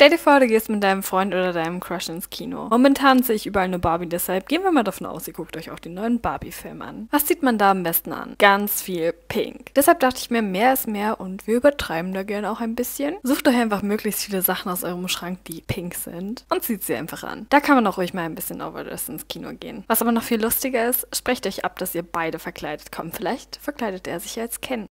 Stell dir vor, du gehst mit deinem Freund oder deinem Crush ins Kino. Momentan sehe ich überall nur Barbie, deshalb gehen wir mal davon aus, ihr guckt euch auch den neuen Barbie-Film an. Was sieht man da am besten an? Ganz viel Pink. Deshalb dachte ich mir, mehr ist mehr und wir übertreiben da gerne auch ein bisschen. Sucht euch einfach möglichst viele Sachen aus eurem Schrank, die pink sind und zieht sie einfach an. Da kann man auch ruhig mal ein bisschen overdressed ins Kino gehen. Was aber noch viel lustiger ist, sprecht euch ab, dass ihr beide verkleidet kommt. Vielleicht verkleidet er sich als Ken.